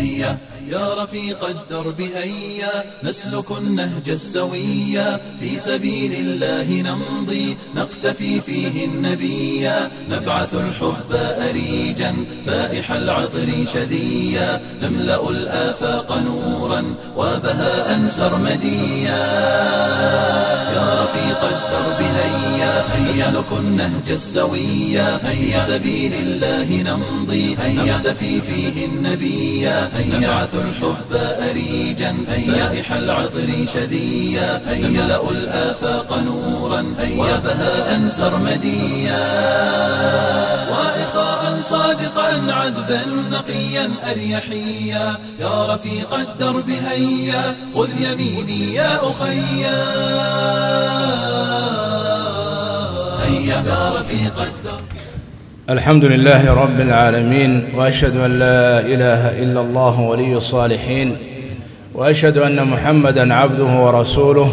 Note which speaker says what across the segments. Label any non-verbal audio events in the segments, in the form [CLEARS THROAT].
Speaker 1: هيا يا رفيق الدرب هيا نسلك النهج السويا. في سبيل الله نمضي. نقتفي فيه النبيا. نبعث الحب أريجا. فائح العطر شذيا. نملأ الآفاق نورا. وبهاء سرمديا. يا رفيق الدرب هيا. نسلك النهج السويا في سبيل الله نمضي نقتفي فيه النبيا نبعث الحب أريجا فائح العطر شذيا نملأ الآفاق نورا وبهاء سرمديا وإخاء صادقا عذبا نقيا أريحيا. يا رفيق الدرب هيا خذ يميني يا أخيا. هيا
Speaker 2: الحمد لله رب العالمين وأشهد أن لا إله إلا الله ولي الصالحين وأشهد أن محمدا عبده ورسوله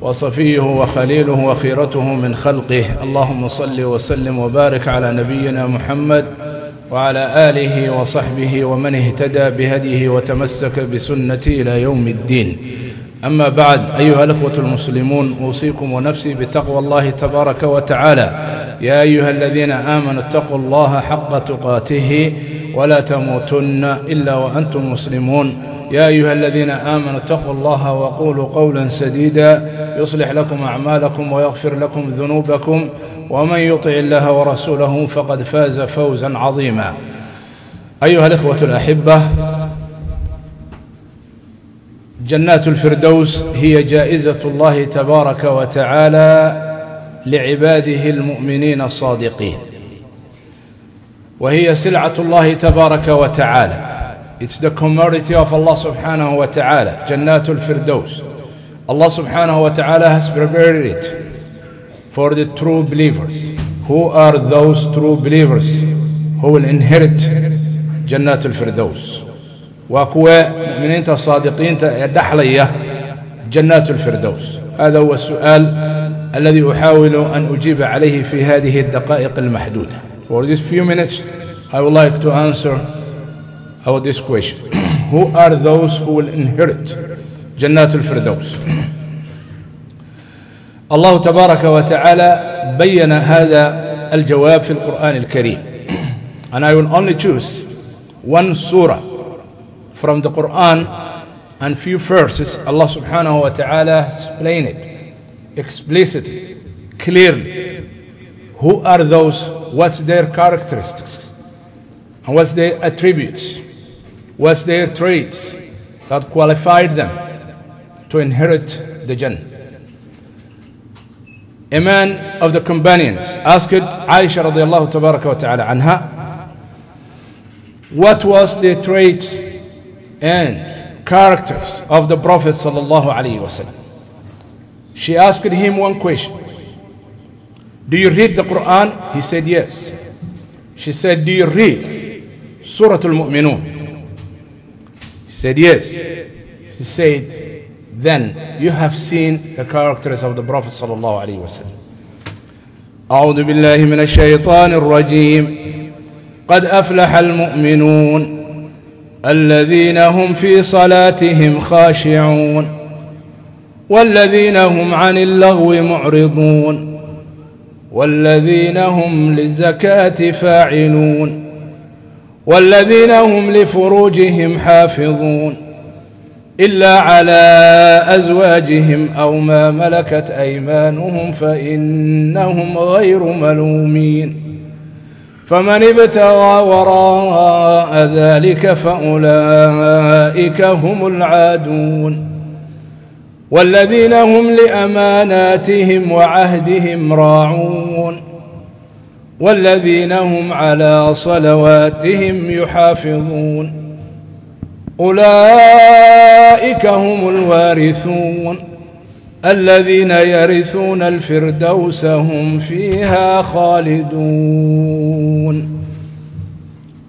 Speaker 2: وصفيه وخليله وخيرته من خلقه. اللهم صل وسلم وبارك على نبينا محمد وعلى آله وصحبه ومن اهتدى بهديه وتمسك بسنته إلى يوم الدين. أما بعد أيها الأخوة المسلمون أوصيكم ونفسي بتقوى الله تبارك وتعالى. يا أيها الذين آمنوا اتقوا الله حق تقاته ولا تموتن إلا وأنتم مسلمون. يا أيها الذين آمنوا اتقوا الله وقولوا قولا سديدا يصلح لكم أعمالكم ويغفر لكم ذنوبكم. ومن يطع الله ورسوله فقد فاز فوزا عظيما. أيها الإخوة الأحبة جنات الفردوس هي جائزة الله تبارك وتعالى لعباده المؤمنين الصادقين وهي سلعة الله تبارك وتعالى. It's the commodity of Allah سبحانه وتعالى. جنات الفردوس. Allah سبحانه وتعالى has prepared it for the true believers. Who are those true believers? Who will inherit جنات الفردوس. Waa kuwa muminiinta saadiqiinta ee jannaat الفirdowس hada huwa السؤال الذي أحاول أن أجيب عليه في هذه الدقائق المحدودة For these few minutes I would like to answer about this question Who are those who will inherit جنات الفردوس الله تبارك وتعالى بين هذا الجواب في القرآن الكريم and I will only choose one surah from the Quran and few verses, Allah subhanahu wa ta'ala explain it explicitly, clearly. Who are those? What's their characteristics? And what's their attributes? What's their traits that qualified them to inherit the Jannah? A man of the companions asked Aisha radiallahu tabaraka wa ta'ala anha, what was the traits and characters of the Prophet sallallahu alaihi wasallam. She asked him one question. Do you read the Quran? He said yes. She said, Do you read Surah Al-Mu'minun? He said yes. He said, Then you have seen the characters of the Prophet sallallahu alaihi wasallam. أعوذ بالله من الشيطان الرجيم قد أفلح المؤمنون الذين هم في صلاتهم خاشعون والذين هم عن اللغو معرضون والذين هم للزكاة فاعلون والذين هم لفروجهم حافظون إلا على أزواجهم أو ما ملكت أيمانهم فإنهم غير ملومين. فمن ابتغى وراء ذلك فأولئك هم العادون والذين هم لأماناتهم وعهدهم راعون والذين هم على صلواتهم يحافظون أولئك هم الوارثون الذين يرثون الفردوس هم فيها خالدون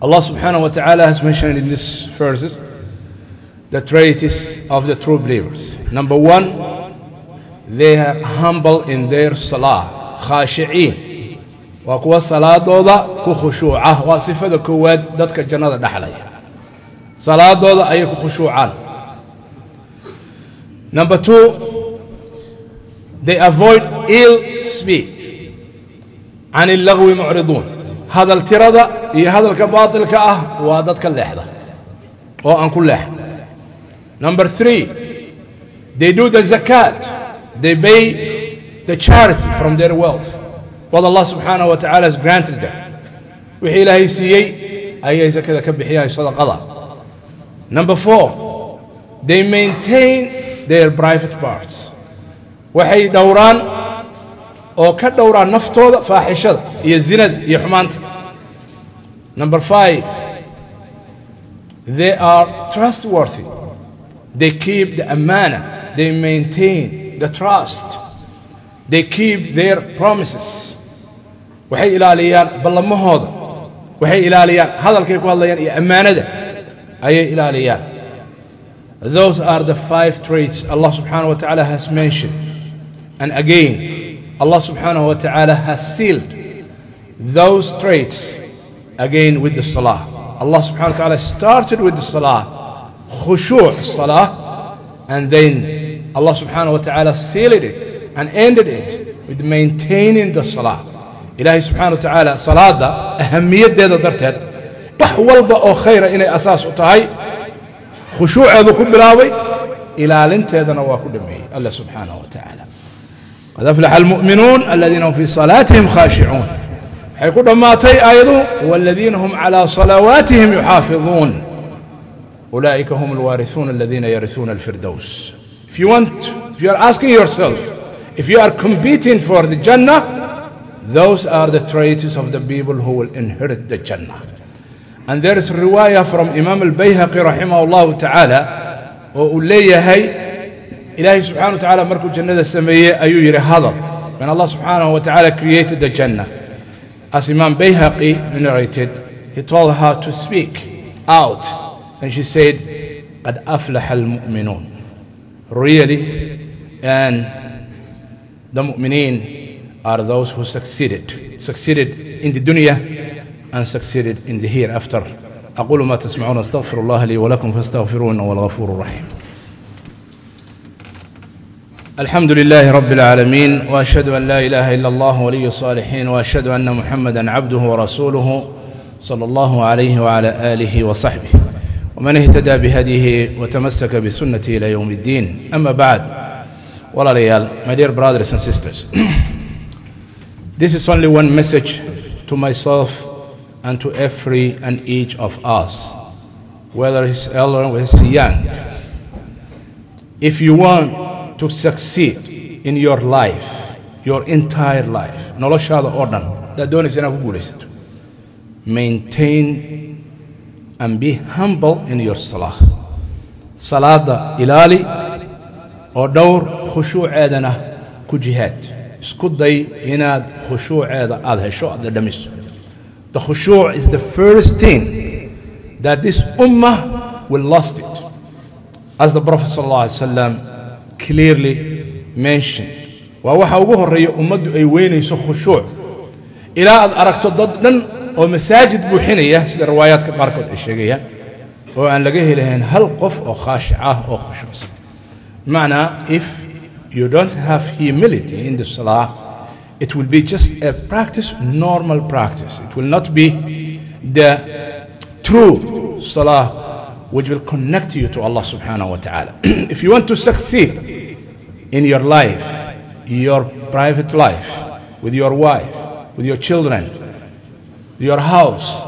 Speaker 2: Allah subhanahu wa ta'ala has mentioned in these verses the traits of the true believers. Number one, they are humble in their salah, khashi'in. waa kuwa salaadooda ku khushuuca waa sifada koowaad dadka jannada dhexlaya salaadooda ayay ku khushuucaan number two they avoid ill speech. Can illagwi mucriduun hadal tirada iyo hadalka baatilka ah waa dadka leexda oo aan ku leexan number three they do the zakat. They pay the charity from their wealth. What allah subxaanahu wa tacaala has granted them. Wixii ilaahay siiyey ayay zakada ka bixiyaan sadaqada. Number four they maintain their private parts waxay dhowraan oo ka dhowraan naftooda faaxishada iyo zinada iyo xumaanta. Number five they are trustworthy. They keep the amana. They maintain the trust. They keep their promises. Waxay ilaaliyaan ballamahooda. Waxay ilaaliyaan hadalkay ku hadlayaan iyo ammaanada ayay ilaaliyaan. Those are the five traits allah subxaanahu wa tacaala has mentioned and again allah subhanahu wa ta'ala has sealed those traits again with the salah. Allah subhanahu wa ta'ala started with the salah khushu' salah and then allah subhanahu wa ta'ala sealed it and ended it with maintaining the salah. Ilaahay subxaana wa tacaala salaada ahamiyaddeeda darteed wax walba oo khayra inay asaas u tahay khushuuceedu ku bilaabay ilaalinteedana waa ku dhameeyey alla subxaanaه wa tacaala qad aflaxa almu'minuun aladiina hum fii salaatihim khaashicuun waxay ku dhammaatay aayaduhu waladiina hum calىa salawaatihim yuxaafiظuun ulaa'ika hum alwaariثuuna aladiina yariثuuna alfirdows if you want if you are asking yourself if you are competing for the jannah those are the traits of the people who will inherit the Jannah. And there is riwayah from Imam al-Bayhaqi rahimahullah ta'ala oo uu leeyahay ilaahay subxanahu wa ta'ala markuu jannada sameeyey ayuu yidhi hadal when Allah subhanahu wa ta'ala created the Jannah as Imam Bayhaqi narrated he told her to speak out and she said قد أفلح المؤمنون really and the mu'mineen are those who succeeded succeeded in the dunya and succeeded in the hereafter أقول ما تسمعون أستغفر الله لي ولكم فاستغفروه إنه هو الغفور الرحيم الحمد لله رب العالمين وأشهد أن لا إله إلا الله ولي الصالحين وأشهد أن محمدا عبده ورسوله صلى الله عليه وعلى آله وصحبه ومن اهتدى بهديه وتمسك بسنته إلى يوم الدين أما بعد ولا ليال my dear brothers and sisters [CLEARS THROAT] This is only one message to myself and to every and each of us, whether he's elder or he's young. If you want to succeed in your life, your entire life, noloshaada oo dhan hadaad doonaysa inaad ku guulaysato. Maintain and be humble in your salah salaada ilaali oo dhowr khushuuceedana ku jihaad. Isku day inaad khushuuceeda aada hesho aad dhadhamiso the khushuuc is the first thing that this ummah will lost it. As the prophet sal allah alay wasalam clearly mentioned. Waa waxa ugu horreeya ummaddu ay weynayso khushuuc. Ilaa aad aragto dad dhan oo masaajid buuxinaya sida riwaayaadka qaarkood ay sheegayaan oo aan laga helahayn hal qof oo khaashic ah oo khushuucsan bimacnaa if you don't have humility in the salah, it will be just a practice, normal practice. It will not be the true salah which will connect you to Allah subhanahu wa ta'ala. [CLEARS THROAT] if you want to succeed in your life, your private life, with your wife, with your children, your house,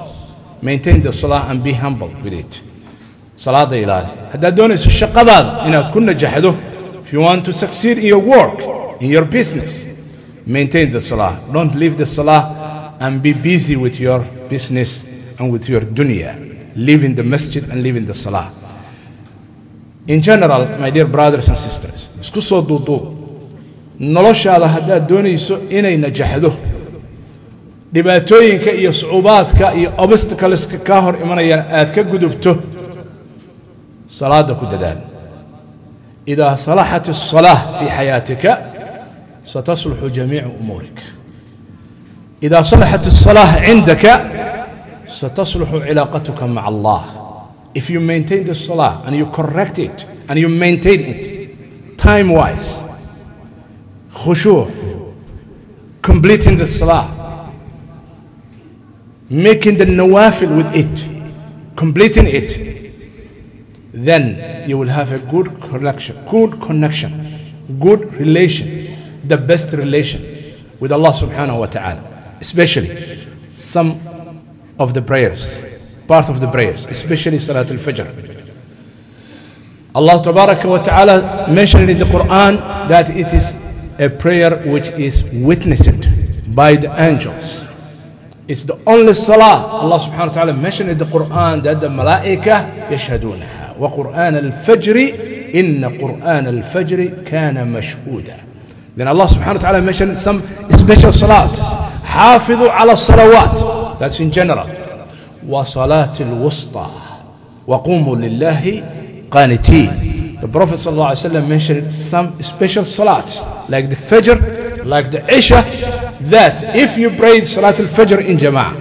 Speaker 2: maintain the salah and be humble with it. Salah ilaali. haddaad doonayso shaqadaada inaad ku najaxdo if you want to succeed in your work, in your business, maintain the salah. Don't leave the salah and be busy with your business and with your dunya. Live in the masjid and live in the salah. In general, my dear brothers and sisters, isku soo duuduub noloshaada haddaad doonayso inay najaxdo dhibaatooyinka iyo sucuubaadka iyo obstacleska kaa hor imanayaan aad ka gudubto salaada ku dadaal إذا صلحت الصلاة في حياتك ستصلح جميع أمورك إذا صلحت الصلاة عندك satasluhu مع الله. If you maintain the salah and you correct it and you maintain it time wise, khushu', completing the salah, making the nawafil with it, completing it, then you will have a good connection, good connection, good relation, the best relation with Allah subhanahu wa ta'ala. Especially some of the prayers, part of the prayers, especially Salat al-Fajr. Allah Tabaraka wa Ta'ala mentioned in the Quran that it is a prayer which is witnessed by the angels. It's the only salah Allah subhanahu wa ta'ala mentioned in the Quran that the malaika yashhadunaha. وقرآن الفجر إن قرآن الفجر كان مشهودا. Then Allah subhanahu wa ta'ala mentioned some special salats. حافظوا على الصلوات. That's in general. وصلاة الوسطى. وقوموا لله قانتين. The Prophet ﷺ mentioned some special salats like the Fajr, like the Isha, that if you pray Salat al-Fajr in Jama'ah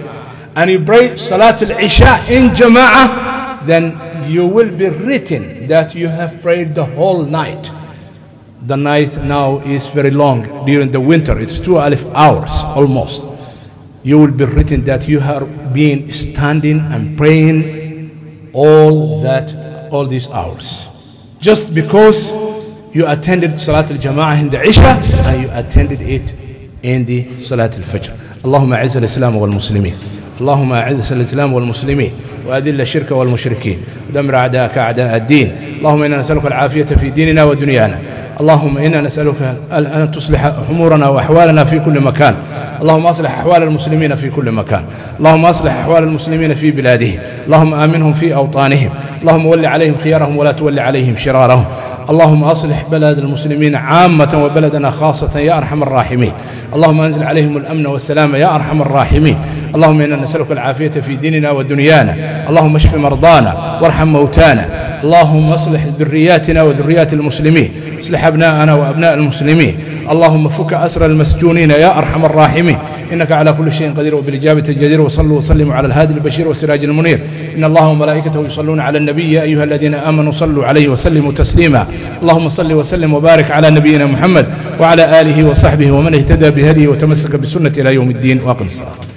Speaker 2: and you pray Salat al-Isha in Jama'ah, then you will be written that you have prayed the whole night. The night now is very long during the winter, it's two alif hours almost. You will be written that you have been standing and praying all that all these hours. Just because you attended Salat al-Jama'ah in the Isha and you attended it in the Salat al-Fajr. اللهم أعز الإسلام والمسلمين اللهم أعز الإسلام والمسلمين وأذل الشرك والمشركين ودمر أعداءك أعداء الدين اللهم إنا نسألك العافية في ديننا ودنيانا اللهم إنا نسألك أن تصلح أمورنا وأحوالنا في كل مكان اللهم أصلح أحوال المسلمين في كل مكان. اللهم أصلح أحوال المسلمين في بلادهم اللهم آمنهم في أوطانهم. اللهم ول عليهم خيارهم ولا تول عليهم شرارهم. اللهم أصلح بلد المسلمين عامة وبلدنا خاصة يا أرحم الراحمين. اللهم أنزل عليهم الأمن والسلام يا أرحم الراحمين. اللهم إنا نسألك العافية في ديننا ودنيانا. اللهم اشف مرضانا وارحم موتانا. اللهم أصلح ذرياتنا وذريات المسلمين. اصلح أبناءنا وأبناء المسلمين اللهم فك أسر المسجونين يا أرحم الراحمين إنك على كل شيء قدير وبالإجابة الجدير وصلوا وسلموا على الهادي البشير والسراج المنير إن الله وملائكته يصلون على النبي يا أيها الذين آمنوا صلوا عليه وسلموا تسليما اللهم صل وسلم وبارك على نبينا محمد وعلى آله وصحبه ومن اهتدى بهديه وتمسك بسنة إلى يوم الدين وأقم الصلاة